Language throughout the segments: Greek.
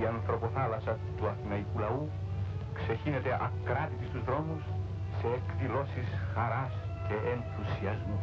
Η ανθρωποθάλασσα του αθηναϊκού λαού ξεχύνεται ακράτητη στους δρόμους σε εκδηλώσεις χαράς και ενθουσιασμού.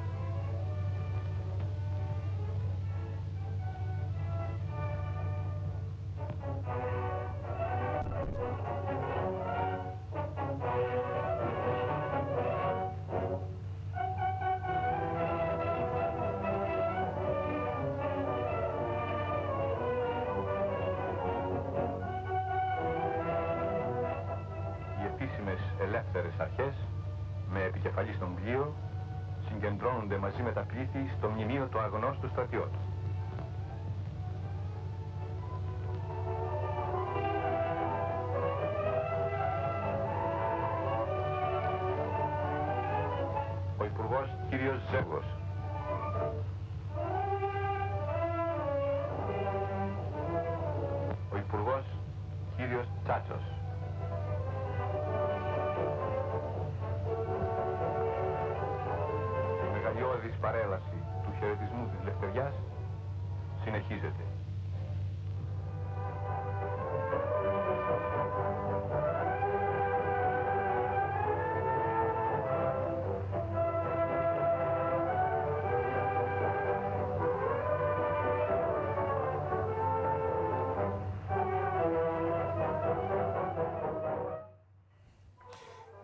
Ο Υπουργός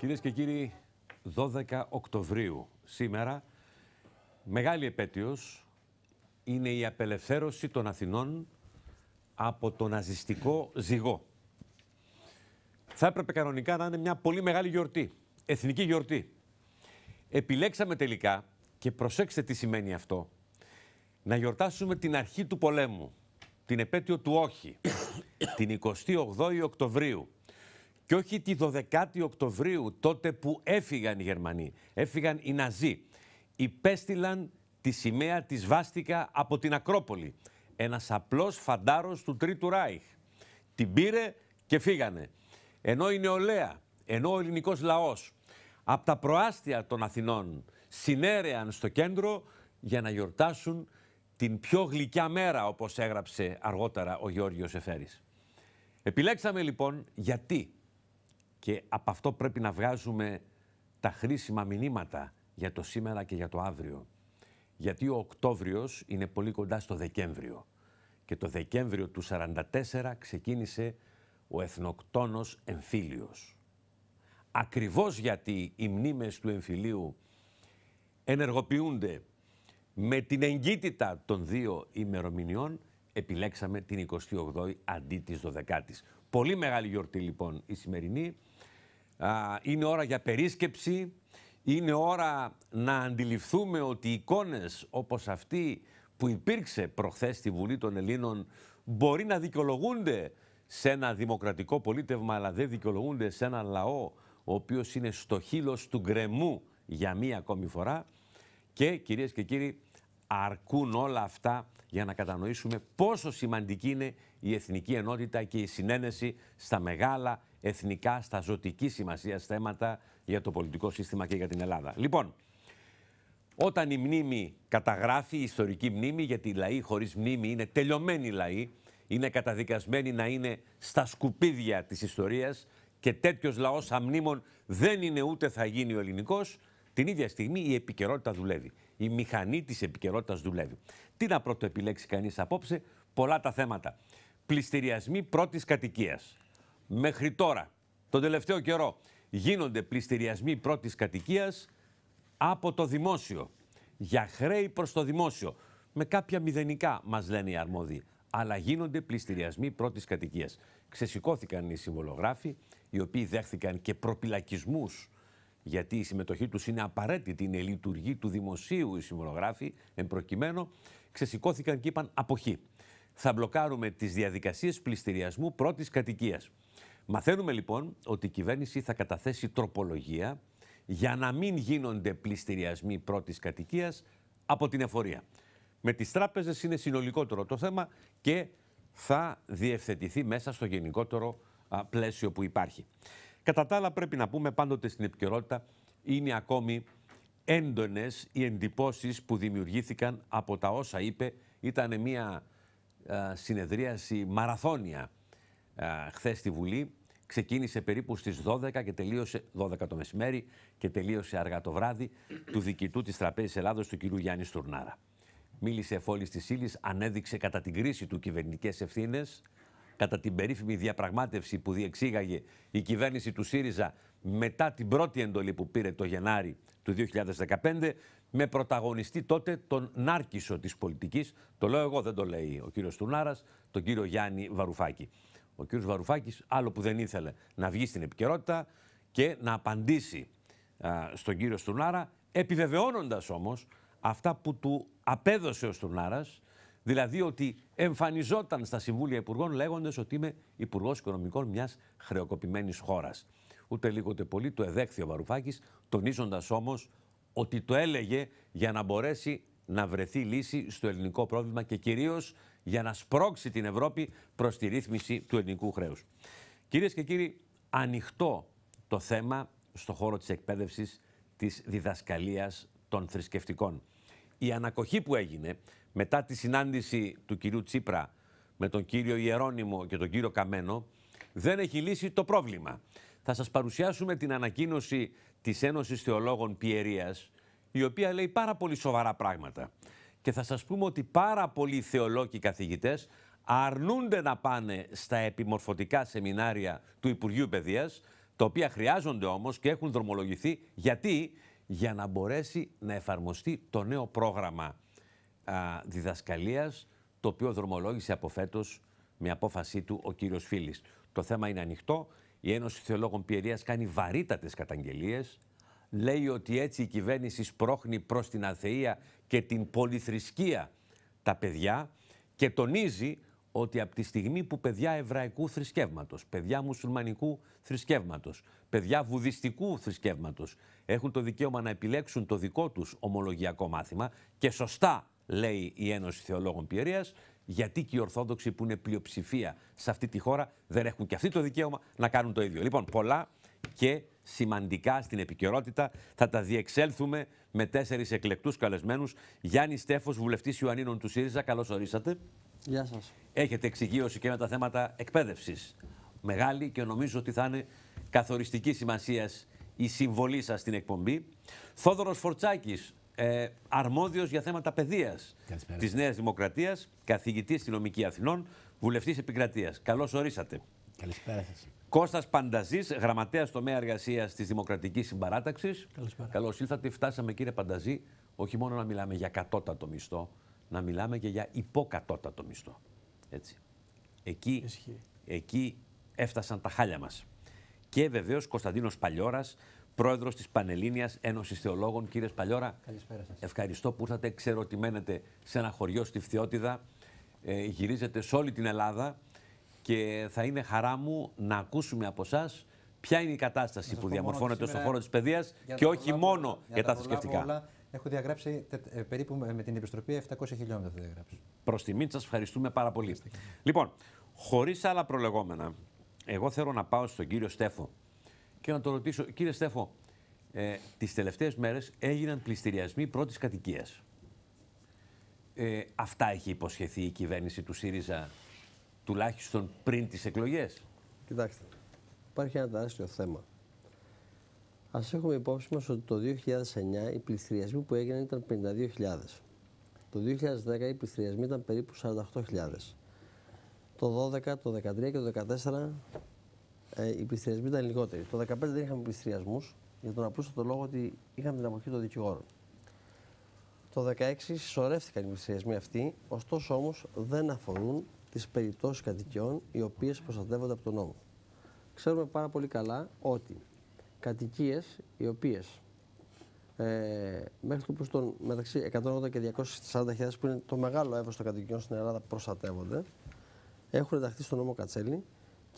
Κυρίες και κύριοι, 12 Οκτωβρίου σήμερα, μεγάλη επέτειος είναι η απελευθέρωση των Αθηνών από το ναζιστικό ζυγό. Θα έπρεπε κανονικά να είναι μια πολύ μεγάλη γιορτή, εθνική γιορτή. Επιλέξαμε τελικά, και προσέξτε τι σημαίνει αυτό, να γιορτάσουμε την αρχή του πολέμου, την επέτειο του όχι, την 28η Οκτωβρίου, και όχι τη 12η Οκτωβρίου, τότε που έφυγαν οι Γερμανοί, έφυγαν οι Ναζί. Υπέστειλαν τη σημαία της Βάστικα από την Ακρόπολη. Ένας απλός φαντάρος του Τρίτου Ράιχ. Την πήρε και φύγανε. Ενώ η νεολαία, ενώ ο ελληνικός λαός από τα προάστια των Αθηνών συνέρεαν στο κέντρο για να γιορτάσουν την πιο γλυκιά μέρα, όπως έγραψε αργότερα ο Γεώργιος Εφέρης. Επιλέξαμε λοιπόν γιατί και από αυτό πρέπει να βγάζουμε τα χρήσιμα μηνύματα για το σήμερα και για το αύριο. Γιατί ο Οκτώβριος είναι πολύ κοντά στο Δεκέμβριο. Και το Δεκέμβριο του 1944 ξεκίνησε ο εθνοκτόνος εμφύλιος. Ακριβώς γιατί οι μνήμες του εμφυλίου ενεργοποιούνται με την εγκύτητα των δύο ημερομηνιών, επιλέξαμε την 28η αντί της 12ης. Πολύ μεγάλη γιορτή λοιπόν η σημερινή. Α, είναι ώρα για περίσκεψη, είναι ώρα να αντιληφθούμε ότι οι εικόνες όπως αυτή που υπήρξε προχθές στη Βουλή των Ελλήνων μπορεί να δικαιολογούνται σε ένα δημοκρατικό πολίτευμα αλλά δεν δικαιολογούνται σε ένα λαό ο οποίος είναι στο χείλος του γκρεμού για μία ακόμη φορά. Και κυρίες και κύριοι αρκούν όλα αυτά για να κατανοήσουμε πόσο σημαντική είναι η εθνική ενότητα και η συνένεση στα μεγάλα εθνικά, στα ζωτική σημασία θέματα για το πολιτικό σύστημα και για την Ελλάδα. Λοιπόν, όταν η μνήμη καταγράφει, η ιστορική μνήμη, γιατί οι λαοί χωρίς μνήμη είναι τελειωμένοι λαοί, είναι καταδικασμένοι να είναι στα σκουπίδια της ιστορίας και τέτοιος λαός αμνήμων δεν είναι ούτε θα γίνει ο ελληνικός, την ίδια στιγμή η επικαιρότητα δουλεύει. Η μηχανή της επικαιρότητας δουλεύει. Τι να πρώτο επιλέξει κανείς απόψε, πολλά τα θέματα. Πληστηριασμοί πρώτης κατοικίας. Μέχρι τώρα, τον τελευταίο καιρό, γίνονται πληστηριασμοί πρώτης κατοικίας από το δημόσιο. Για χρέη προς το δημόσιο. Με κάποια μηδενικά, μας λένε οι αρμόδιοι. Αλλά γίνονται πληστηριασμοί πρώτης κατοικίας. Ξεσηκώθηκαν οι συμβολογράφοι, οι οποίοι δέχθηκαν και προπυλακισμούς γιατί η συμμετοχή τους είναι απαραίτητη, είναι λειτουργή του δημοσίου οι συμβολογράφοι, εν προκειμένου, ξεσηκώθηκαν και είπαν αποχή. Θα μπλοκάρουμε τις διαδικασίες πληστηριασμού πρώτης κατοικίας. Μαθαίνουμε λοιπόν ότι η κυβέρνηση θα καταθέσει τροπολογία για να μην γίνονται πληστηριασμοί πρώτης κατοικίας από την εφορία. Με τις τράπεζες είναι συνολικότερο το θέμα και θα διευθετηθεί μέσα στο γενικότερο πλαίσιο που υπάρχει. Κατά τα άλλα πρέπει να πούμε πάντοτε στην επικαιρότητα είναι ακόμη έντονες οι εντυπώσεις που δημιουργήθηκαν από τα όσα είπε. Ήταν μια συνεδρίαση μαραθώνια χθες στη Βουλή. Ξεκίνησε περίπου στις 12 και τελείωσε 12 το μεσημέρι και τελείωσε αργά το βράδυ του διοικητού της Τραπέζης Ελλάδος του κ. Γιάννη Στουρνάρα. Μίλησε εφόλης της ύλης, ανέδειξε κατά την κρίση του κυβερνητικές ευθύνες, κατά την περίφημη διαπραγμάτευση που διεξήγαγε η κυβέρνηση του ΣΥΡΙΖΑ μετά την πρώτη εντολή που πήρε το Γενάρη του 2015 με πρωταγωνιστή τότε τον Νάρκισο της πολιτικής, το λέω εγώ δεν το λέει ο κύριος Τουνάρας, τον κύριο Γιάννη Βαρουφάκη. Ο κύριος Βαρουφάκης άλλο που δεν ήθελε να βγει στην επικαιρότητα και να απαντήσει στον κύριο Στουνάρα, επιβεβαιώνοντας όμως αυτά που του απέδωσε ο Στουνάρας, δηλαδή ότι εμφανιζόταν στα Συμβούλια Υπουργών λέγοντας ότι είμαι Υπουργός Οικονομικών μιας χρεοκοπημένης χώρας. Ούτε λίγο ούτε πολύ, το εδέχθη ο Βαρουφάκης, τονίζοντας όμως ότι το έλεγε για να μπορέσει να βρεθεί λύση στο ελληνικό πρόβλημα και κυρίως για να σπρώξει την Ευρώπη προς τη ρύθμιση του ελληνικού χρέους. Κυρίες και κύριοι, ανοιχτό το θέμα στο χώρο της εκπαίδευσης της διδασκαλίας των θρησκευτικών. Η ανακοχή που έγινε μετά τη συνάντηση του κυρίου Τσίπρα με τον κύριο Ιερώνυμο και τον κύριο Καμένο δεν έχει λύσει το πρόβλημα θα σας παρουσιάσουμε την ανακοίνωση της Ένωσης Θεολόγων Πιερίας, η οποία λέει πάρα πολύ σοβαρά πράγματα. Και θα σας πούμε ότι πάρα πολλοί θεολόγοι καθηγητές αρνούνται να πάνε στα επιμορφωτικά σεμινάρια του Υπουργείου Παιδείας, τα οποία χρειάζονται όμως και έχουν δρομολογηθεί. Γιατί; Για να μπορέσει να εφαρμοστεί το νέο πρόγραμμα α, διδασκαλίας, το οποίο δρομολόγησε από φέτος με απόφασή του ο κύριος Φίλης. Το θέμα είναι ανοιχτό. Η Ένωση Θεολόγων Πιερίας κάνει βαρύτατες καταγγελίες. Λέει ότι έτσι η κυβέρνηση σπρώχνει προς την αθεία και την πολυθρησκεία τα παιδιά και τονίζει ότι από τη στιγμή που παιδιά εβραϊκού θρησκεύματος, παιδιά μουσουλμανικού θρησκεύματος, παιδιά βουδιστικού θρησκεύματος έχουν το δικαίωμα να επιλέξουν το δικό τους ομολογιακό μάθημα και σωστά λέει η Ένωση Θεολόγων Πιερίας, γιατί και οι Ορθόδοξοι που είναι πλειοψηφία σε αυτή τη χώρα δεν έχουν και αυτοί το δικαίωμα να κάνουν το ίδιο. Λοιπόν, πολλά και σημαντικά στην επικαιρότητα. Θα τα διεξέλθουμε με τέσσερις εκλεκτούς καλεσμένους. Γιάννη Στέφος, βουλευτής Ιωαννίνων του ΣΥΡΙΖΑ, καλώς ορίσατε. Γεια σας. Έχετε εξηγείωση και με τα θέματα εκπαίδευσης. Μεγάλη και νομίζω ότι θα είναι καθοριστική σημασία η συμβολή σας στην εκπομπή. Θόδωρος Φορτσάκης, ε, αρμόδιος για θέματα παιδείας της Νέας Δημοκρατίας, καθηγητής στην Νομική Αθηνών, βουλευτής επικρατείας. Καλώς ορίσατε. Καλησπέρα σας. Κώστας Πανταζής, γραμματέας τομέα εργασίας της Δημοκρατικής Συμπαράταξης. Καλησπέρα. Καλώς ήλθατε. Φτάσαμε κύριε Πανταζή, όχι μόνο να μιλάμε για κατώτατο μισθό, να μιλάμε και για υποκατώτατο μισθό. Έτσι. Εκεί, εκεί έφτασαν τα χάλια μας. Και βεβαίως Κωνσταντίνος Παλιόρας, πρόεδρος της Πανελλήνιας Ένωσης Θεολόγων. Κύριε Παλιόρα, Καλησπέρα σας. ευχαριστώ που ήρθατε. Ξέρω ότι μένετε σε ένα χωριό στη Φθιώτιδα. Ε, γυρίζετε σε όλη την Ελλάδα και θα είναι χαρά μου να ακούσουμε από εσά ποια είναι η κατάσταση που διαμορφώνεται στον χώρο της παιδείας και όχι μόνο για, τα θρησκευτικά. Έχω διαγράψει ε, περίπου με την επιστροφή 700 χιλιόμετρα. Θα διαγράψει. Προς τιμή σας ευχαριστούμε πάρα πολύ. Λοιπόν, χωρίς άλλα προλεγόμενα, εγώ θέλω να πάω στον κύριο Στέφο και να το ρωτήσω, κύριε Στέφο, ε, τις τελευταίες μέρες έγιναν πληστηριασμοί πρώτης κατοικίας. Ε, αυτά έχει υποσχεθεί η κυβέρνηση του ΣΥΡΙΖΑ τουλάχιστον πριν τις εκλογές. Κοιτάξτε, υπάρχει ένα τεράστιο θέμα. Ας έχουμε υπόψη μας ότι το 2009 οι πληστηριασμοί που έγιναν ήταν 52.000. Το 2010 οι πληστηριασμοί ήταν περίπου 48.000. Το 12, το 13 και το 14 ε, οι πληστηριασμοί ήταν λιγότεροι. Το 2015 δεν είχαμε πληστηριασμού για τον απλούστατο λόγο ότι είχαμε την αποχή των δικηγόρων. Το 2016 συσσωρεύτηκαν οι πληστηριασμοί αυτοί, ωστόσο όμως δεν αφορούν τις περιπτώσεις κατοικιών οι οποίες προστατεύονται από τον νόμο. Ξέρουμε πάρα πολύ καλά ότι κατοικίες οι οποίες ε, μέχρι το ποσοστό μεταξύ 180 και 240.000 που είναι το μεγάλο εύρο των κατοικιών στην Ελλάδα προστατεύονται, έχουν ενταχθεί στον νόμο Κατσέλη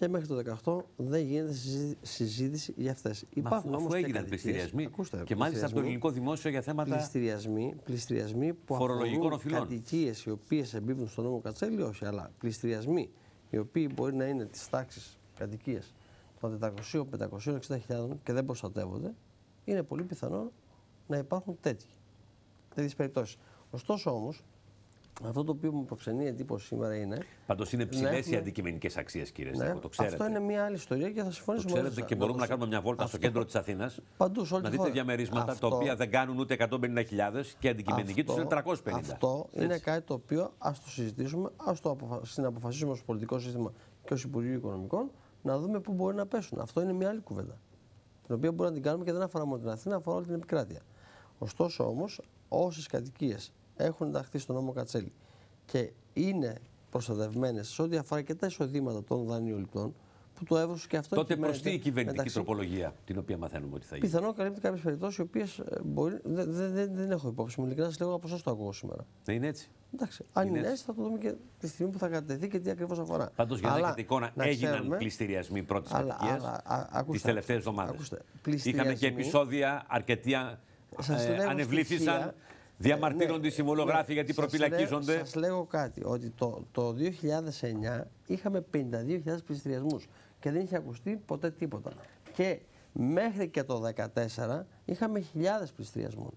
και μέχρι το 18 δεν γίνεται συζή- συζήτηση για αυτές. Μα αφού, αφού έγιναν πληστηριασμοί και μάλιστα από το ελληνικό δημόσιο για θέματα. Πληστηριασμοί, πληστηριασμοί που Φορολογικών αφορούν οφειλών. κατοικίες οι οποίες εμπίπτουν στον νόμο Κατσέλη, όχι, αλλά πληστηριασμοί οι οποίοι μπορεί να είναι της τάξης κατοικίε των 400-560 και δεν προστατεύονται, είναι πολύ πιθανό να υπάρχουν τέτοιοι. Τέτοιες περιπτώσεις. Ωστόσο όμως, αυτό το οποίο μου προξενεί εντύπωση σήμερα είναι. Πάντως είναι να ψηλές οι έχουμε- αντικειμενικές αξίες, κύριε Ναι, Στέφο. Το ξέρετε. αυτό είναι μια άλλη ιστορία και θα συμφωνήσω Το μαζί ξέρετε σας. και μπορούμε να το- κάνουμε μια βόλτα στο αυτό- κέντρο της Αθήνας. Παντού, σε όλη Να τη δείτε χώρα. διαμερίσματα Αυτό- τα οποία δεν κάνουν ούτε 150.000 και αντικειμενική τους είναι 350. Αυτό Έτσι. είναι κάτι το οποίο ας το συζητήσουμε, ας το αποφα... συναποφασίσουμε ω πολιτικό σύστημα και ως Υπουργείο Οικονομικών να δούμε πού μπορεί να πέσουν. Αυτό είναι μια άλλη κουβέντα. Την οποία μπορούμε να την κάνουμε και δεν αφορά μόνο την Αθήνα, αφορά όλη την επικράτεια. Ωστόσο όμως, όσες κατοικίες έχουν ενταχθεί στον νόμο Κατσέλη και είναι προστατευμένες σε ό,τι αφορά και τα εισοδήματα των δανειοληπτών, που το έβρος και αυτό Τότε προς κυμαίνεται τι η κυβερνητική μεταξύ- τροπολογία, την οποία μαθαίνουμε ότι θα γίνει. Πιθανόν καλύπτει κάποιες περιπτώσεις οι οποίες μπορεί. Δεν, δεν, δεν, δεν έχω υπόψη μου. Ειλικρινά σας λέω από εσάς το ακούω σήμερα. Δεν είναι έτσι. Εντάξει, αν Είναι είναι, έτσι. έτσι θα το δούμε και τη στιγμή που θα κατατεθεί και τι ακριβώς αφορά. Πάντως για να Αλλά έχετε εικόνα, να έγιναν ξέρουμε- πληστηριασμοί πρώτης Αλλά- κατοικίας αλλά, α- τις ακούστε, τελευταίες εβδομάδες. ακούστε, Είχαμε και πληστηριασμοί- επεισόδια αρκετοί α- Σας ε, λέγω ανεβλήθησαν, στοιχεία. Διαμαρτύρονται οι Ναι, συμβολογράφοι ναι, γιατί σας προπυλακίζονται. λέω- Σας λέγω κάτι, ότι το, το 2009 είχαμε 52.000 πληστηριασμούς και δεν είχε ακουστεί ποτέ τίποτα. Και μέχρι και το 2014 είχαμε χιλιάδες πληστηριασμούς.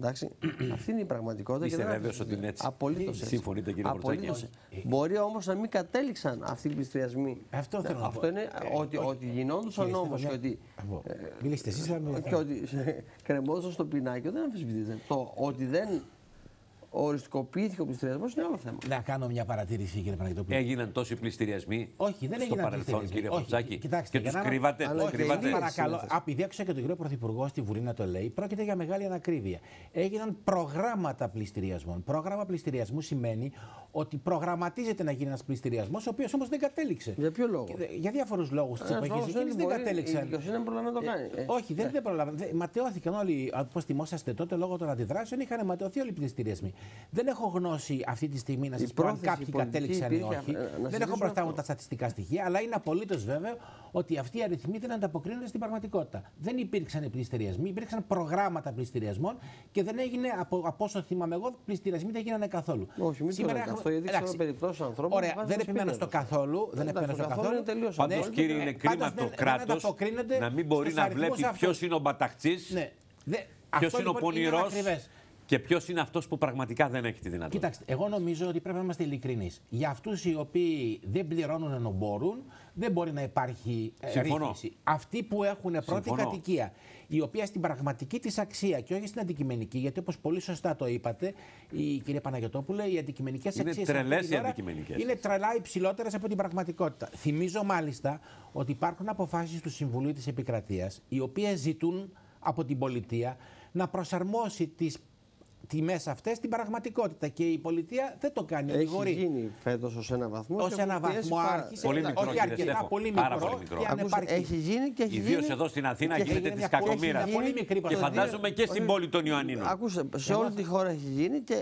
Εντάξει, αυτή είναι η πραγματικότητα. Είστε και δεν βέβαιος ότι είναι έτσι; Απολύτως έτσι. Συμφωνείτε, κύριε Απολύτως Μπορτσάκη; έτσι. Μπορεί όμως να μην κατέληξαν αυτοί οι πληστηριασμοί. Αυτό θέλω να Αυτό πω. είναι Ε, ότι, όχι. ότι γινόντουσαν Κύριε όμως και Στέφανε, ότι από- Μιλήστε εσείς, θα με- και ότι κρεμόντουσαν στο πινάκι, δεν αμφισβητείται. Το ότι δεν οριστικοποιήθηκε ο πληστηριασμός είναι άλλο θέμα. Να κάνω μια παρατήρηση, κύριε Παναγιώτοπουλο. Έγιναν τόσοι πληστηριασμοί Όχι, δεν στο έγιναν παρελθόν, πληστηριασμοί. κύριε Όχι, Φωτσάκη. κοιτάξτε, Και για του να- κρύβατε. Αλλά τους και Όχι, κρύβατε. τελείως. παρακαλώ. συνήθως. Επειδή άκουσα και τον κύριος Πρωθυπουργός στη Βουλή να το λέει, πρόκειται για μεγάλη ανακρίβεια. Έγιναν προγράμματα πληστηριασμών. Πρόγραμμα πληστηριασμού σημαίνει ότι προγραμματίζεται να γίνει ένας πληστηριασμός, ο οποίος όμως δεν κατέληξε. Για ποιο λόγο; Και δε- Για διάφορους λόγους της Ένας εποχής λόγος είναι εκείνης ότι δεν μπορεί κατέληξαν. η δικαιοσύνη να προλαβαίνει να το κάνει. Ε, όχι, δεν, δεν προλαβαίνουν. Δεν- Ματαιώθηκαν όλοι. Όπω θυμόσαστε τότε, λόγω των αντιδράσεων, είχαν ματαιωθεί όλοι οι πληστηριασμοί. Δεν έχω γνώση αυτή τη στιγμή να Η σας πω αν πρόθεση κάποιοι πολιτική κατέληξαν ή υπήρχε, όχι. ε, να Δεν έχω συζητήσουμε μπροστά μου αυτό. τα στατιστικά στοιχεία, αλλά είναι απολύτως βέβαιο ότι αυτοί οι αριθμοί δεν ανταποκρίνονται στην πραγματικότητα. Δεν υπήρξαν πληστηριασμοί, υπήρξαν προγράμματα πληστηριασμών και δεν έγινε, από, από όσο θυμάμαι εγώ, πληστηριασμοί δεν γίνανε καθόλου. Όχι, μην το λέτε έχουμε- αυτό, γιατί ξέρω εντάξει. περιπτώσεις ανθρώπων που Ωραία, βάζουν δεν στα επιμένω σπίτια στο τους. καθόλου. Δεν Εντάξει, επιμένω το στο καθόλου καθόλου. είναι τελείως Πάντως, Ναι, κύριε, ε, είναι πάντως κρίμα δεν- το δεν κράτος ανταποκρίνονται να μην μπορεί στους να αριθμούς βλέπει αυτούς. ποιος είναι ο μπαταχτή, Ναι. Δε- ποιος αυτό είναι ο λοιπόν πονηρός ανακριβές. Και ποιος είναι αυτός που πραγματικά δεν έχει τη δυνατότητα; Κοιτάξτε, εγώ νομίζω ότι πρέπει να είμαστε ειλικρινείς. Για αυτούς οι οποίοι δεν πληρώνουν ενώ μπορούν, δεν μπορεί να υπάρχει ε, Συμφωνώ. ρύθμιση. Αυτοί που έχουν πρώτη Συμφωνώ. κατοικία, η οποία στην πραγματική της αξία και όχι στην αντικειμενική, γιατί όπως πολύ σωστά το είπατε, η κυρία Παναγιοτόπουλε, οι αντικειμενικές Είναι αξίες. τρελές οι αντικειμενικές. Είναι τρελά υψηλότερες από την πραγματικότητα. Θυμίζω μάλιστα ότι υπάρχουν αποφάσεις του Συμβουλίου της Επικρατείας, οι οποίες ζητούν από την πολιτεία να προσαρμόσει τις τιμές αυτές στην πραγματικότητα και η πολιτεία δεν το κάνει, Έχει λιγορεί. γίνει φέτος ως ένα βαθμό. Ω και ένα έχουν πιέσει βαθμό πάρα- άρχισε, Πολύ όχι μικρό, κύριε αρκετά, Στέφο. πολύ Πάρα μικρό, πολύ μικρό. και αν Ακούστε, υπάρχει- έχει γίνει και έχει Ιδίως γίνει. εδώ στην Αθήνα και γίνεται έγινε της μια κακομοίρας. πολύ- πολύ μικρή Και προσπάθεια. φαντάζομαι και στην πόλη των Ιωαννίνων. Ακούστε, σε όλη τη χώρα έχει γίνει και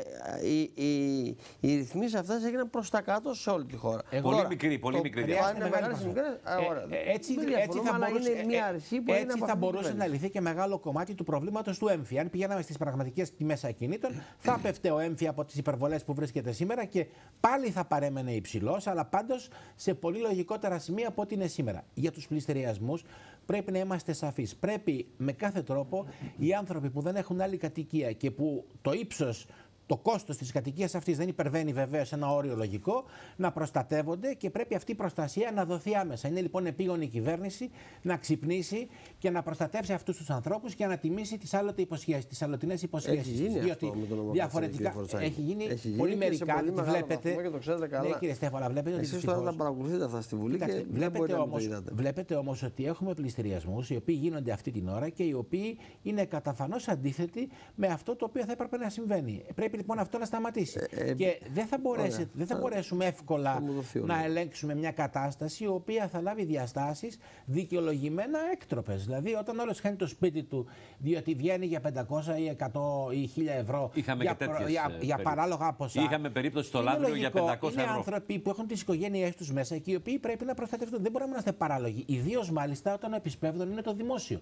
ε, οι, οι, οι ρυθμίσεις αυτές έγιναν προς τα κάτω σε όλη τη χώρα. Εγώ- Πολύ μικρή, πολύ το- μικρή το διαφορά. αν είναι Χρειάζεται μεγάλες ή μεγάλη μικρές, α, ωραία. Ε, ε, έτσι, Δεν έτσι διαφωνούμε, θα αλλά μπορούσε, είναι μια ε, αρχή που έτσι είναι από θα αυτή την μπορούσε να κυβέρνηση. λυθεί και μεγάλο κομμάτι του προβλήματος του έμφυα. Αν πηγαίναμε στις πραγματικές τιμές ακινήτων, θα πέφτε ο έμφυα από τις υπερβολές που βρίσκεται σήμερα και πάλι θα παρέμενε υψηλός, αλλά πάντως σε πολύ λογικότερα σημεία από ό,τι είναι σήμερα. Για τους πληστηριασμούς πρέπει να είμαστε σαφείς. Πρέπει με κάθε τρόπο οι άνθρωποι που δεν έχουν άλλη κατοικία και που το ύψος το κόστος της κατοικίας αυτής δεν υπερβαίνει βεβαίως ένα όριο λογικό, να προστατεύονται και πρέπει αυτή η προστασία να δοθεί άμεσα. Είναι λοιπόν επίγον η κυβέρνηση να ξυπνήσει και να προστατεύσει αυτούς τους ανθρώπους και να τιμήσει τις άλλοτε υποσχέσεις, τις αλλοτινέ υποσχέσεις. Έχει γίνει αυτό με τον Νομοκρατσέλη, διαφορετικά κύριε Φορτσάκη. έχει γίνει Έχει γίνει πολύ και σε μερικά. πολύ δεν μεγάλο βλέπετε. βαθμό και το ξέρετε καλά. Ναι, κύριε Στέφανα, βλέπετε ότι Εσείς τώρα δυστυχώς- τα παρακολουθείτε αυτά στη Βουλή Κοιτάξτε, και δεν βλέπετε μπορείτε να το όμως, είδατε. βλέπετε όμως ότι έχουμε πληστηριασμούς οι οποίοι γίνονται αυτή την ώρα και οι οποίοι είναι καταφανώς αντίθετοι με αυτό το οποίο θα έπρεπε να συμβαίνει. Πρέπει Πρέπει λοιπόν αυτό να σταματήσει. Ε, ε, και δεν θα, μπορέσει, ωραία. δεν θα Θα- μπορέσουμε εύκολα θα μου δοθεί ο να λόγος. ελέγξουμε μια κατάσταση η οποία θα λάβει διαστάσεις δικαιολογημένα έκτροπες. Δηλαδή, όταν όλος χάνει το σπίτι του διότι βγαίνει για 500 ή 100 ή 1000 ευρώ Είχαμε για, και τέτοιες, για, ε, για περίπτώσεις. παράλογα ποσά. Είχαμε περίπτωση στο Είναι Λαύριο για λογικό. 500 είναι ευρώ. άνθρωποι που έχουν τις οικογένειές τους μέσα και οι οποίοι πρέπει να προστατευτούν. Δεν μπορούμε να είμαστε παράλογοι. Ιδίως μάλιστα όταν ο επισπεύδον είναι το δημόσιο.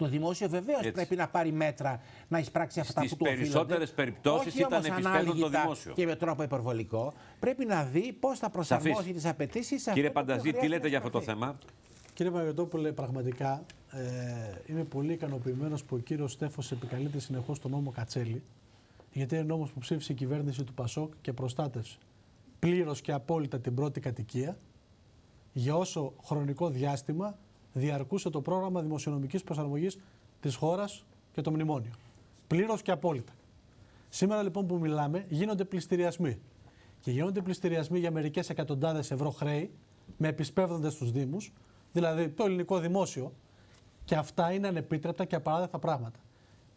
Το δημόσιο βεβαίως Έτσι. πρέπει να πάρει μέτρα να εισπράξει αυτά Στις που του οφείλονται. περισσότερες περιπτώσεις Όχι ήταν όμως επισπεύδον το ανάλγητα δημόσιο. Και με τρόπο υπερβολικό. Πρέπει να δει πώς θα προσαρμόσει Σαφής. τις απαιτήσεις σε Κύριε αυτό το οποίο Πανταζή, τι χρειάζεται λέτε να για αυτό το στραφεί. θέμα; Κύριε Παγιωτόπουλε, πραγματικά ε, είμαι πολύ ικανοποιημένος που ο κύριος Στέφος επικαλείται συνεχώς τον νόμο Κατσέλη. Γιατί είναι νόμος που ψήφισε η κυβέρνηση του Πασόκ και προστάτευσε πλήρως και απόλυτα την πρώτη κατοικία για όσο χρονικό διάστημα διαρκούσε το πρόγραμμα δημοσιονομικής προσαρμογής της χώρας και το μνημόνιο. Πλήρως και απόλυτα. Σήμερα λοιπόν που μιλάμε γίνονται πληστηριασμοί. Και γίνονται πληστηριασμοί για μερικές εκατοντάδες ευρώ χρέη με επισπεύδοντες στου Δήμους, δηλαδή το ελληνικό δημόσιο. Και αυτά είναι ανεπίτρεπτα και απαράδεκτα πράγματα.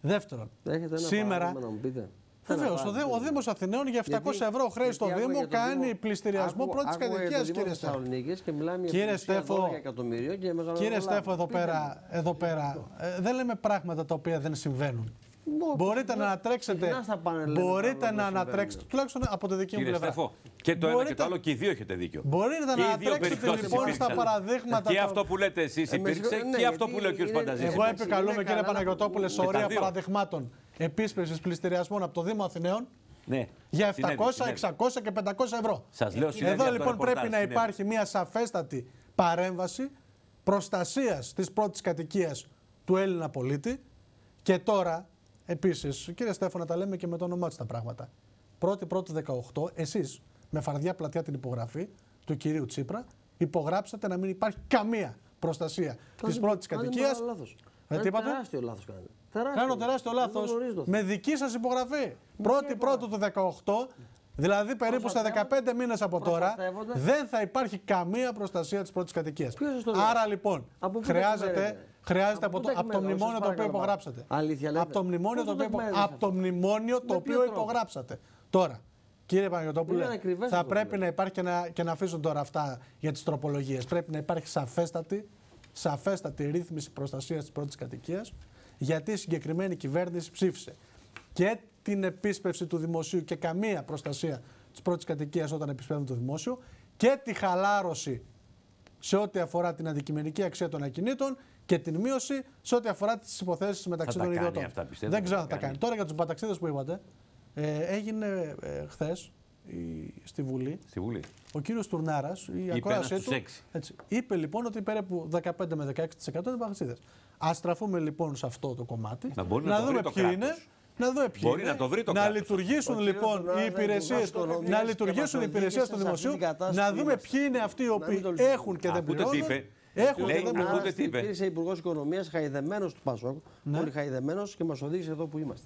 Δεύτερον, Έχετε ένα σήμερα. παράδειγμα να μου πείτε. Βεβαίως, Ένα ο, Δήμο- παράδειγμα. ο Δήμος Αθηναίων για 700 Γιατί- ευρώ χρέη στο γιατί άκουγα Δήμο για το κάνει Δήμο- πληστηριασμό άκου- πρώτη άκουγα για το κατοικία, Δήμο κύριες Στέφο. Θεσσαλονίκης και μιλάμε για Κύριε πλησία Στέφο, 12 εκατομμυρίων και μεγάλο Κύριε λάβο. Στέφο, εδώ Πείτε πέρα, εδώ πέρα ε, δεν λέμε πράγματα τα οποία δεν συμβαίνουν. Μπο- Μπορείτε μπο- να ανατρέξετε. συχνά στα πάνελ λέμε Μπορείτε πράγματα να που ανατρέξετε. συμβαίνουν. Τουλάχιστον από τη δική μου Κύριε πλευρά. Στεφό, και το ένα και Μπορείτε- το άλλο και οι δύο έχετε δίκιο. Μπορείτε να Και οι δύο ανατρέξετε περιπτώσεις λοιπόν στα υπήρξαν. παραδείγματα. Και τα- αυτό που λέτε εσείς Ε, με υπήρξε συγχωρείτε, ναι, και αυτό γιατί που λέει ο κ. είναι- Πανταζής. Εγώ Εντάξει, επικαλούμε, είναι κύριε καλά να Παναγιοτόπουλε, πούμε. σε Και τα όρια δύο. παραδειγμάτων επίσπευσης πληστηριασμών από το Δήμο Αθηναίων Ναι. για Συνέβη, 700, συνέβη. 600 και 500 ευρώ. Σας λέω, συνέβη Εδώ από το λοιπόν ρεπορτάζ, πρέπει να συνέβη. υπάρχει μια σαφέστατη παρέμβαση προστασίας της πρώτης κατοικίας του Έλληνα πολίτη. Και τώρα, επίσης, κύριε Στέφανα, τα λέμε και με το όνομά τους τα πράγματα. 1η-1η 18, εσείς με φαρδιά πλατιά την υπογραφή του κυρίου Τσίπρα υπογράψατε να μην υπάρχει καμία προστασία της Κάνετε- πρώτης κάνετε κατοικίας. μεγάλο λάθος. Ε, τι Κάνετε είπατε; Τεράστιο λάθος κάνετε. Τεράστιο. Κάνω τεράστιο Δεν λάθος. το γνωρίζω το Με δική σας υπογραφή. Πρώτη πρώτου του 18, δηλαδή περίπου στα 15 μήνες από τώρα, Προστατεύονται. δεν θα υπάρχει καμία προστασία της πρώτης κατοικίας. Ποιος σας το λέει; Άρα λοιπόν, Από πού χρειάζεται, τεκμηριώνεται; Χρειάζεται Από από, πού το, από το τεκμηριώνεται, μνημόνιο σας το οποίο παρακαλώ. υπογράψατε. Αλήθεια λέτε. Από το μνημόνιο Πώς το το οποίο, υπο- τεκμηριώνεται από το αυτό; μνημόνιο το Με οποίο ποιο τρόπο; υπογράψατε. Τώρα, κύριε Παναγιωτόπουλε, Είναι ακριβές θα αυτό που πρέπει λέτε. να υπάρχει και να, και να αφήσουν τώρα αυτά για τις τροπολογίες. Πρέπει να υπάρχει σαφέστατη, σαφέστατη ρύθμιση προστασίας της πρώτης κατοικίας, γιατί η συγκεκριμένη κυβέρνηση ψήφισε και την επίσπευση του δημοσίου και καμία προστασία της πρώτης κατοικίας όταν επισπεύουν το δημόσιο και τη χαλάρωση σε ό,τι αφορά την αντικειμενική αξία των ακινήτων και την μείωση σε ό,τι αφορά τις υποθέσεις μεταξύ τα των κάνει ιδιωτών. αυτά, πιστεύετε, Δεν ξέρω θα αν θα τα κάνει. κάνει. Τώρα για τους παταξίδε που είπατε, ε, έγινε ε, χθες στη Βουλή Στη Βουλή. ο κύριος Τουρνάρας, η ένας ακρόασή στους του. έξι. Έτσι, είπε λοιπόν ότι περίπου 15 με 16% είναι παταξίδε. Α στραφούμε λοιπόν σε αυτό το κομμάτι. Να μπορεί να το δούμε βρει το ποιοι κράτος. είναι. Να δούμε ποιοι Μπορεί είναι, να το βρει το να κράτος. λειτουργήσουν Ο κύριος λοιπόν Τουρνάρας οι είναι υπηρεσίες. υπουργός οικονομίας Να και λειτουργήσουν οι μας υπηρεσίες του οδήγησε σε αυτή δημοσίου. την κατάσταση Να που δούμε είμαστε. ποιοι είναι αυτοί οι μην οποίοι το λησμονούμε. έχουν και δεν Ακούτε τι πληρώνουν. Είπε. Έχουν Λέει, και δεν ακούτε πληρώνουν. τι είπε; Υπήρξε υπουργός οικονομίας χαϊδεμένος του Πασόκ. Ναι. Πολύ χαϊδεμένος και μας οδήγησε εδώ που είμαστε.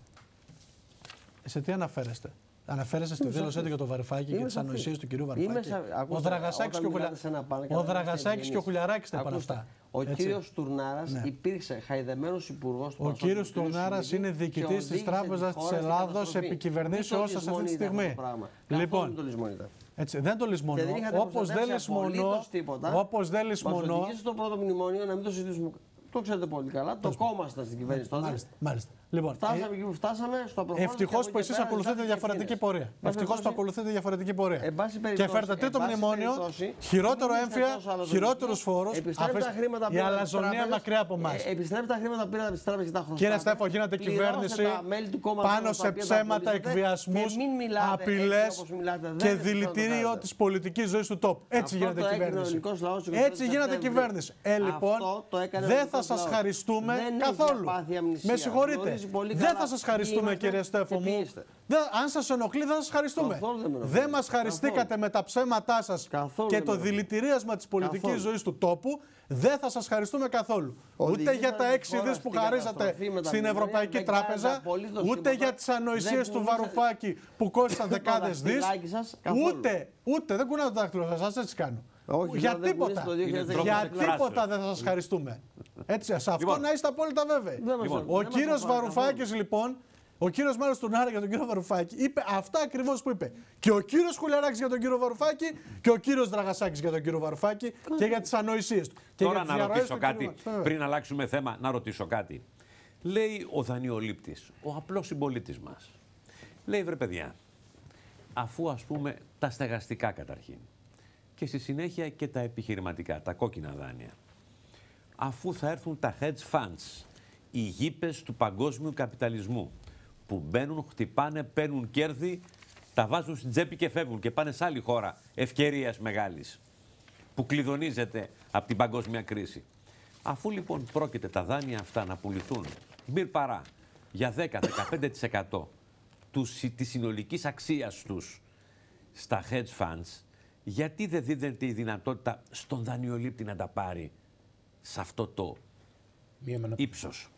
Σε τι αναφέρεστε; Αναφέρεστε στη Είμαι δήλωσή σαφής. του για το Βαρυφάκη και Είμαι τις σαφής. ανοησίες του κυρίου Είμαι Βαρυφάκη. σα- Ο ακούστε, Δραγασάκης όταν και ο μιλάτε Χουλιά- σε ένα πάνελ, ο καταλαβαίνετε Δραγασάκης ευγενείς. και ο Χουλιαράκης τα είπαν Ακούστε, αυτά. Ο Έτσι. κύριος Τουρνάρας Ναι. υπήρξε χαϊδεμένος υπουργός του Ο Πασόκ, κύριος του κύριου Τουρνάρας Σιμίδη, είναι και διοικητής της οδήγησε Τράπεζας τη της χώρα στην Ελλάδος, καταστροφή. επικυβερνήσεω Μην το σα αυτή τη λησμονείτε στιγμή. αυτό το πράγμα. Καθόλου Λοιπόν, μην το λησμονείτε. Έτσι, δεν το λησμονώ. Και δεν είχατε Όπως δεν προστατεύσει λησμονώ, απολύτως τίποτα. όπως δεν Μας λησμονώ, οδηγήσε στο πρώτο μνημόνιο να μην το συζητήσουμε. Το ξέρετε πολύ καλά. Το κόμμα ήταν στην κυβέρνηση τότε. Μάλιστα, μάλιστα. Λοιπόν, Φτάσαμε εκεί που φτάσαμε στο προφανέ. Ευτυχώς που εσείς ακολουθείτε διαφορετική πορεία. Ευτυχώς που ακολουθείτε διαφορετική πορεία. Εν πάση Και περιπτώσει- φέρτε εν τρίτο πάση μνημόνιο, περιπτώσει, χειρότερο μην είστε έμφυα, τόσο αλλαζονικοί. χειρότερους φόρους. Επιστρέφετε τα χρήματα που Η πήρατε από τις αλαζονία τράπεζες. μακριά από εμά. Ε, Επιστρέφετε τα χρήματα που πήρατε από τις τράπεζες και τα χρωστάτε. Κύριε Στέφο, γίνεται Πληρώστε κυβέρνηση τα μέλη του κόμματος πάνω μας τα σε οποία τα ψέματα, πουλήσατε εκβιασμούς, και μην μιλάτε απειλές έτσι όπως μιλάτε. Δεν και είναι δυνατόν να το δηλητήριο κάνετε. της πολιτικής ζωής του τόπου. Έτσι Αυτό γίνεται το έκανε ο κυβέρνηση. ελληνικός λαός στις Έτσι 25 γίνεται Σεπτέμβρη. κυβέρνηση. Ε, λοιπόν, Αυτό το έκανε ο δεν θα ελληνικός σας λαός. χαριστούμε Δεν έχει καθόλου. πάθει αμνησία. Με συγχωρείτε. Γνωρίζει πολύ Δεν καλά θα σας ποιοι χαριστούμε, είμαστε κύριε Στέφο και ποιοι μου. είστε. Δεν- αν σας ενοχλεί, δεν σας χαριστούμε. Καθόλου δεν με ενοχλεί. Δεν μας χαριστήκατε με τα ψέματά σας Καθόλου και δεν το με ενοχλεί. δηλητηρίασμα της πολιτικής Καθόλου. ζωής του τόπου. Δεν θα σας χαριστούμε καθόλου. Ούτε Οδηγήσατε για τα τη 6 χώρα δις που στην χαρίσατε καταστροφή με τα στην μνημόνια, Ευρωπαϊκή δεν κάνετε Τράπεζα, απολύτως ούτε τίποτα. για τις ανοησίες Δεν του κουνήσατε Βαρουφάκη που κόστησαν δεκάδες δις. δαχτυλάκι σας καθόλου. Ούτε, ούτε, δεν κουνάω το δάχτυλο σας, έτσι κάνω. Όχι, για δεν κουνήσατε τίποτα. το 2016. Για εκφράσεως. τίποτα δεν θα σας χαριστούμε. Έτσι, σε αυτό Λοιπόν. να είστε απόλυτα βέβαιοι. Δεν μας- Ο δεν μας κύριος αφορά Βαρουφάκης, λοιπόν, Ο κύριος Μάριο Τουνάρα για τον κύριο Βαρουφάκη είπε αυτά ακριβώς που είπε. Και ο κύριος Κουλιαράκη για τον κύριο Βαρουφάκη και ο κύριος Δραγασάκης για τον κύριο Βαρουφάκη και για τις ανοησίες του. Και Τώρα για τις να διαρροές ρωτήσω του κάτι, κύριου Βαρουφάκη. πριν αλλάξουμε θέμα, να ρωτήσω κάτι. Λέει ο δανειολήπτης, ο απλός συμπολίτης μας. Λέει βρε παιδιά, αφού ας πούμε τα στεγαστικά καταρχήν και στη συνέχεια και τα επιχειρηματικά, τα κόκκινα δάνεια, αφού θα έρθουν τα hedge funds, οι γήπες του παγκόσμιου καπιταλισμού, που μπαίνουν, χτυπάνε, παίρνουν κέρδη, τα βάζουν στην τσέπη και φεύγουν και πάνε σε άλλη χώρα ευκαιρίας μεγάλης που κλειδονίζεται από την παγκόσμια κρίση. Αφού λοιπόν πρόκειται τα δάνεια αυτά να πουληθούν μπυρ παρά για 10-15% τους, της συνολικής αξίας τους στα hedge funds, γιατί δεν δίδεται η δυνατότητα στον δανειολήπτη να τα πάρει σε αυτό το Μείωμενο. ύψος;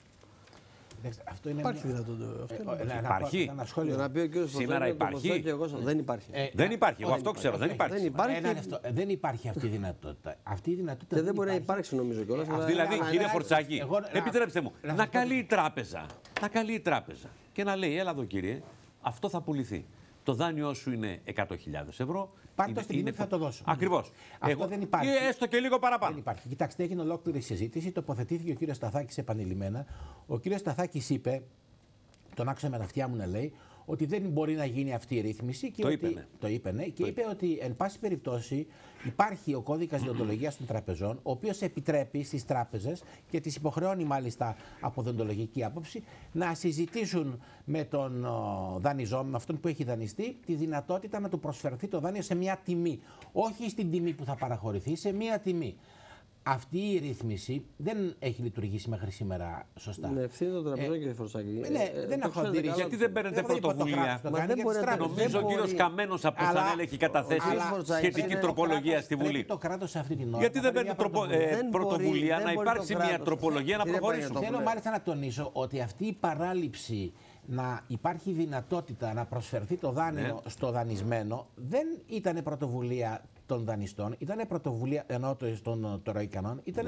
Κοιτάξτε, Αυτό είναι Υπάρχει μια- δυνατότητα. Αυτό Ε, είναι ε, να- να Υπάρχει. πω Ένα σχόλιο. Για να πει ο κύριος Σήμερα υπάρχει. Και εγώ, σας- δεν υπάρχει. Ε, Δεν να- υπάρχει, εγώ όχι, αυτό ξέρω, δεν όχι, υπάρχει. Δεν υπάρχει. Ένα λεπτό. Ε, Δεν υπάρχει αυτή η δυνατότητα. Αυτή η δυνατότητα Και δεν μπορεί να υπάρχει. υπάρξει νομίζω κιόλας. αυτή Δηλαδή, αλλά- κύριε αλλά- Φορτσάκη, εγώ- να- επιτρέψτε μου, να να σας πω- καλεί η τράπεζα, να καλεί η τράπεζα και να λέει, έλα εδώ κύριε, αυτό θα πουληθεί. Το δάνειό σου είναι 100.000 ευρώ. Πάρ' το είναι- στην τιμή είναι που θα το δώσω. Ακριβώς. Αυτό δεν υπάρχει. Ή έστω και λίγο παραπάνω. Δεν υπάρχει. Κοιτάξτε, έγινε ολόκληρη συζήτηση. Τοποθετήθηκε ο κύριος Σταθάκης επανειλημμένα. Ο κύριος Σταθάκης είπε, τον άκουσα με τα αυτιά μου να λέει, ότι δεν μπορεί να γίνει αυτή η ρύθμιση. Και Το ότι, είπε, ναι. Το είπε, ναι. Και είπε ότι, εν πάση περιπτώσει, υπάρχει ο κώδικας διοντολογίας των τραπεζών, ο οποίος επιτρέπει στις τράπεζες και τις υποχρεώνει μάλιστα από δοντολογική άποψη να συζητήσουν με τον ο, δανειζόμενο, με αυτόν που έχει δανειστεί, τη δυνατότητα να του προσφερθεί το δάνειο σε μια τιμή. Όχι στην τιμή που θα παραχωρηθεί, σε μια τιμή. Αυτή η ρύθμιση δεν έχει λειτουργήσει μέχρι σήμερα σωστά. Είναι ευθύνη των τραπεζών, κύριε Φορτσάκη. Ε, ναι, Ε, δεν το έχω ξέρετε αντίρρηση. καλά. Γιατί δεν παίρνετε Δεν είπα το πρωτοβουλία; κράτος το Μα κάνει δεν για μπορεί τις να το- τράπεζες. Νομίζω δεν ο κύριος μπορεί. Καμένος από Αλλά- Σανέλ έχει καταθέσει αλλά- σχετική Πρέπει το τροπολογία στη Πρέπει Βουλή. το κράτος σε αυτή την ώρα. Γιατί να δεν πάρει παίρνει μια τροπο- πρωτοβουλία. ε, Δεν μπορεί- πρωτοβουλία δεν να μπορεί υπάρξει το μια κράτος. τροπολογία να Κύριε προχωρήσουμε. Παγιατόπουλε. Θέλω μάλιστα να τονίσω ότι αυτή η παράληψη να υπάρχει δυνατότητα να προσφερθεί το δάνειο Ναι. στο δανεισμένο δεν ήταν πρωτοβουλία των δανειστών, ήταν πρωτοβουλία ενώ των τοροϊκανών, ήταν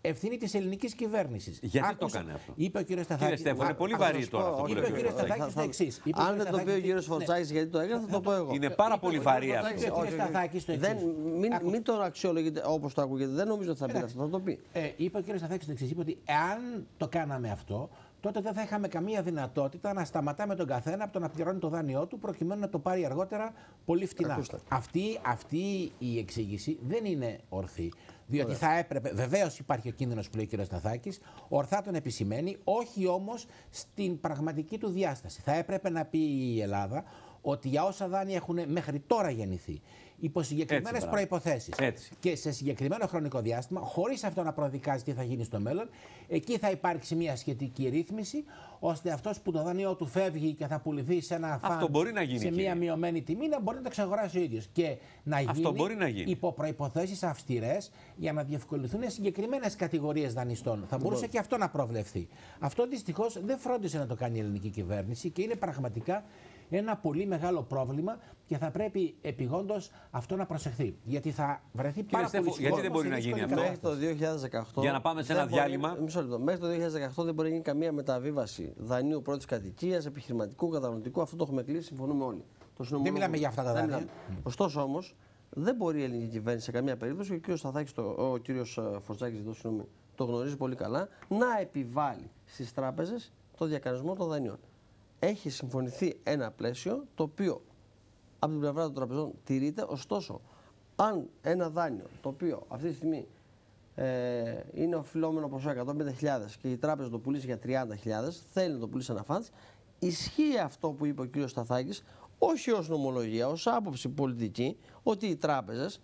ευθύνη της ελληνικής κυβέρνησης. Γιατί το έκανε αυτό; Είπε ο κ. Σταθάκη. Κύριε Στέφο, είναι Α, πολύ α, βαρύ θα σας τώρα πω, αυτό που Είπε λέει ο ο κ. κύριος Σταθάκης το εξής. Αν δεν το πει ο κύριος Φορτσάκης γιατί το έκανε, θα το πω εγώ. Είναι πάρα πολύ βαρύ αυτό. Είπε ο κ. Σταθάκης το Δεν, εξής. μην, μην τον αξιολογείτε όπως το ακούγεται. Δεν νομίζω ότι θα πει αυτό. Θα το πει. Ε, είπε ο κ. Σταθάκης το εξής: είπε ότι εάν το κάναμε αυτό, τότε δεν θα είχαμε καμία δυνατότητα να σταματάμε τον καθένα από το να πληρώνει το δάνειό του προκειμένου να το πάρει αργότερα πολύ φτηνά. Ακούστε. Αυτή, αυτή η εξήγηση δεν είναι ορθή. Διότι θα έπρεπε, βεβαίως υπάρχει ο κίνδυνος που λέει ο κ. Σταθάκης, ορθά τον επισημαίνει, όχι όμως στην πραγματική του διάσταση. Θα έπρεπε να πει η Ελλάδα ότι για όσα δάνεια έχουν μέχρι τώρα γεννηθεί, υπό συγκεκριμένες μπράβο. προποθέσει Έτσι. και σε συγκεκριμένο χρονικό διάστημα, χωρίς αυτό να προδικάζει τι θα γίνει στο μέλλον, εκεί θα υπάρξει μια σχετική ρύθμιση, ώστε αυτός που το δάνειό του φεύγει και θα πουληθεί σε ένα Αυτό φαν μπορεί να γίνει, σε κύριε. μια μειωμένη τιμή να μπορεί να το εξαγοράσει ο ίδιος. Και να Αυτό γίνει μπορεί να γίνει. υπό προποθέσει αυστηρές για να διευκολυνθούν συγκεκριμένες κατηγορίες δανειστών. Θα μπορούσε και αυτό να προβλεφθεί. Αυτό δυστυχώς δεν φρόντισε να το κάνει η ελληνική κυβέρνηση και είναι πραγματικά ένα πολύ μεγάλο πρόβλημα και θα πρέπει επιγόντως αυτό να προσεχθεί. Γιατί θα βρεθεί πάρα Στέφο, πολύ γιατί κόσμος δεν μπορεί σε να γίνει δύσκολη αυτό; Μέχρι κατάσταση. το 2018. Για να πάμε σε δεν ένα μπορεί- διάλειμμα. Μισό λεπτό. Μέχρι το 2018 δεν μπορεί να γίνει καμία μεταβίβαση δανείου πρώτης κατοικίας, επιχειρηματικού, καταναλωτικού. Αυτό το έχουμε κλείσει, συμφωνούμε όλοι. Το συνομολογούμε. μιλάμε για αυτά τα Δεν δάνεια. μιλάμε. Ωστόσο όμως, δεν μπορεί η ελληνική κυβέρνηση σε καμία περίπτωση, και ο κύριος Σταθάκης, ο κύριος Φορτσάκη, ζητώ συγγνώμη, το γνωρίζει πολύ καλά, να επιβάλλει στις τράπεζες το διακανονισμό των δανείων. Έχει συμφωνηθεί ένα πλαίσιο το οποίο από την πλευρά των τραπεζών τηρείται, ωστόσο, αν ένα δάνειο το οποίο αυτή τη στιγμή ε, είναι οφειλόμενο ποσό 150.000 και η τράπεζα το πουλήσει για 30.000, θέλει να το πουλήσει ένα φαντ, ισχύει αυτό που είπε ο κ. Σταθάκης, όχι ως νομολογία, ως άποψη πολιτική, ότι οι τράπεζες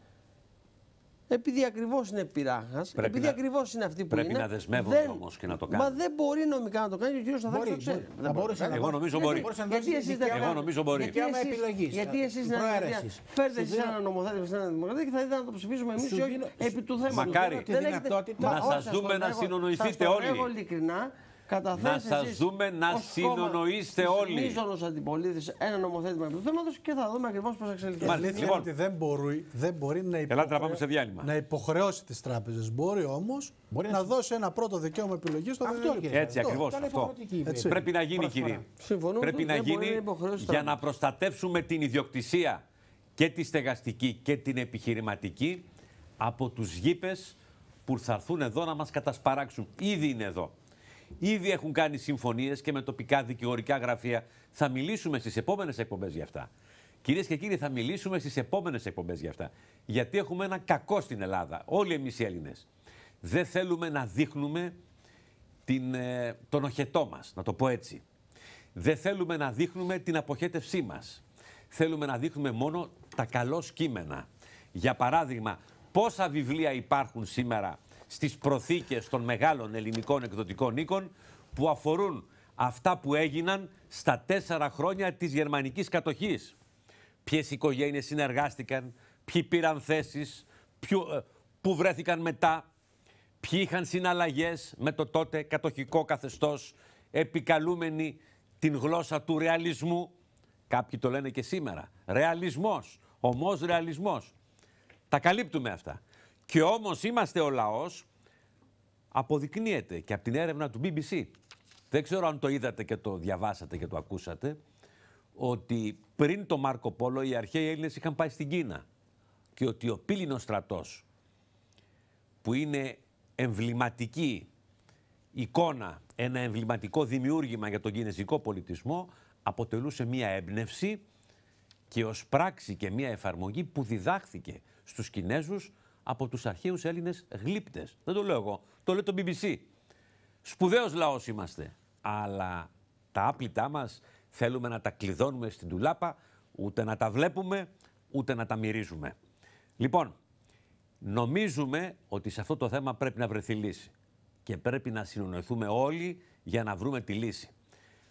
επειδή ακριβώς είναι πειράχας, Πρέπει επειδή να- ακριβώς είναι αυτή που πρέπει είναι. να δεσμεύονται όμως και να το Μα κάνουν. δεν μπορεί νομικά να το κάνει και ο κ. Σταθάκης Μπορεί, το ξέρει. μπορεί. Δεν Θα μπορείς. μπορούσε να Εγώ δώσει- νομίζω γιατί μπορεί. μπορούσε να Γιατί δώσει εσείς δεν δικαίωμα- Εγώ νομίζω μπορεί. Γιατί Δικαίωμα εσείς- επιλογής. Γιατί εσείς στην Προαίρεσης. Δημοκρατία φέρτε Σου εσείς δίνω- ένα νομοθέτημα στην Δημοκρατία και θα ήθελα να το ψηφίσουμε εμείς Σου και όχι δίνω- επί του θέματος. Μακάρι. τη δυνατότητα- Να σας δούμε να συνονοηθείτε όλοι. Εγώ ειλικρινά Καταθέστε να σας εσείς δούμε να ως συνονοείστε κόμμα όλοι. της μείζωνος αντιπολίτευσης ένα νομοθέτημα επί του θέματος και θα δούμε ακριβώς πώς θα εξελιχθεί. Η Μάλιστα. αλήθεια Λοιπόν. είναι ότι δεν μπορεί, δεν μπορεί να, Ελάτε να πάμε σε διάλειμμα. να υποχρεώσει τις τράπεζες. Μπορεί όμως Μπορεί να, να- δώσει ένα πρώτο δικαίωμα επιλογής στο Αυτό, δανειολήπτη. κύριε Έτσι Αυτό. ακριβώς Ήταν αυτό. υποχρεωτική η Έτσι. Πρέπει να γίνει προσφορά. κύριε. Συμφωνούμε Πρέπει ότι να δεν μπορεί γίνει να υποχρεώσει για να τράπεζα. προστατεύσουμε την ιδιοκτησία και τη στεγαστική και την επιχειρηματική από τους γήπες που θα έρθουν εδώ να μας κατασπαράξουν. Ήδη είναι εδώ. Ήδη έχουν κάνει συμφωνίες και με τοπικά δικηγορικά γραφεία. Θα μιλήσουμε στις επόμενες εκπομπές για αυτά. Κυρίες και κύριοι, θα μιλήσουμε στις επόμενες εκπομπές για αυτά. Γιατί έχουμε ένα κακό στην Ελλάδα, όλοι εμείς οι Έλληνες. Δεν θέλουμε να δείχνουμε την, ε, τον οχετό μας, να το πω έτσι. Δεν θέλουμε να δείχνουμε την αποχέτευσή μας. Θέλουμε να δείχνουμε μόνο τα καλό κείμενα. Για παράδειγμα, πόσα βιβλία υπάρχουν σήμερα στις προθήκες των μεγάλων ελληνικών εκδοτικών οίκων που αφορούν αυτά που έγιναν στα τέσσερα χρόνια της γερμανικής κατοχής. Ποιες οικογένειες συνεργάστηκαν, ποιοι πήραν θέσεις, ποιο- ε, πού βρέθηκαν μετά, ποιοι είχαν συναλλαγές με το τότε κατοχικό καθεστώς, επικαλούμενοι την γλώσσα του ρεαλισμού. Κάποιοι το λένε και σήμερα. Ρεαλισμός, ομός ρεαλισμός. Τα καλύπτουμε αυτά. Και όμως είμαστε ο λαός, αποδεικνύεται και από την έρευνα του BBC. Δεν ξέρω αν το είδατε και το διαβάσατε και το ακούσατε, ότι πριν το Μάρκο Πόλο οι αρχαίοι Έλληνες είχαν πάει στην Κίνα και ότι ο πύληνος στρατός που είναι εμβληματική εικόνα, ένα εμβληματικό δημιούργημα για τον κινέζικο πολιτισμό, αποτελούσε μία έμπνευση και ως πράξη και μία εφαρμογή που διδάχθηκε στους Κινέζους από τους αρχαίους Έλληνες γλύπτες. Δεν το λέω εγώ, το λέει το BBC. Σπουδαίος λαός είμαστε, αλλά τα άπλητά μας θέλουμε να τα κλειδώνουμε στην τουλάπα, ούτε να τα βλέπουμε, ούτε να τα μυρίζουμε. Λοιπόν, νομίζουμε ότι σε αυτό το θέμα πρέπει να βρεθεί λύση και πρέπει να συνονοηθούμε όλοι για να βρούμε τη λύση.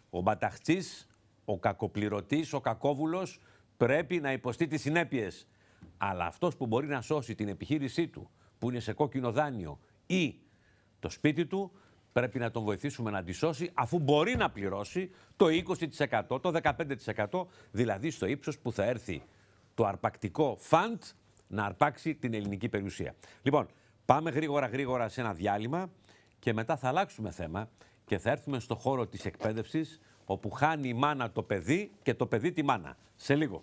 Ο Μπαταχτσής, ο κακοπληρωτής, ο κακόβουλος πρέπει να υποστεί τις συνέπειες. Αλλά αυτός που μπορεί να σώσει την επιχείρησή του, που είναι σε κόκκινο δάνειο ή το σπίτι του, πρέπει να τον βοηθήσουμε να τη σώσει, αφού μπορεί να πληρώσει το 20%, το 15%, δηλαδή στο ύψος που θα έρθει το αρπακτικό φαντ να αρπάξει την ελληνική περιουσία. Λοιπόν, πάμε γρήγορα γρήγορα σε ένα διάλειμμα και μετά θα αλλάξουμε θέμα και θα έρθουμε στο χώρο της εκπαίδευσης όπου χάνει η μάνα το παιδί και το παιδί τη μάνα. Σε λίγο.